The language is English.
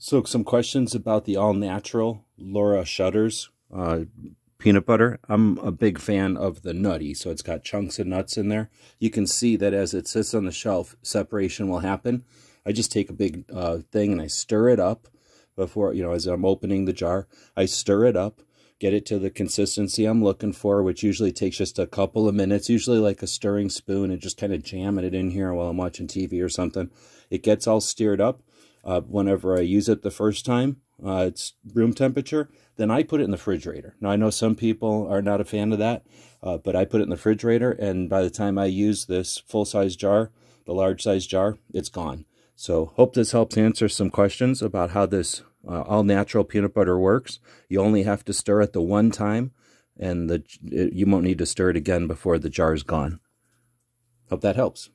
So some questions about the all-natural Laura Scudder's uh, peanut butter. I'm a big fan of the nutty, so it's got chunks of nuts in there. You can see that as it sits on the shelf, separation will happen. I just take a big uh, thing and I stir it up before, you know, as I'm opening the jar. I stir it up, get it to the consistency I'm looking for, which usually takes just a couple of minutes, usually like a stirring spoon and just kind of jamming it in here while I'm watching TV or something. It gets all stirred up uh, whenever I use it the first time. Uh, it's room temperature. Then I put it in the refrigerator. Now, I know some people are not a fan of that, uh, but I put it in the refrigerator, and by the time I use this full-size jar, the large-size jar, it's gone. So hope this helps answer some questions about how this uh, all-natural peanut butter works. You only have to stir it the one time, and the you won't need to stir it again before the jar is gone. Hope that helps.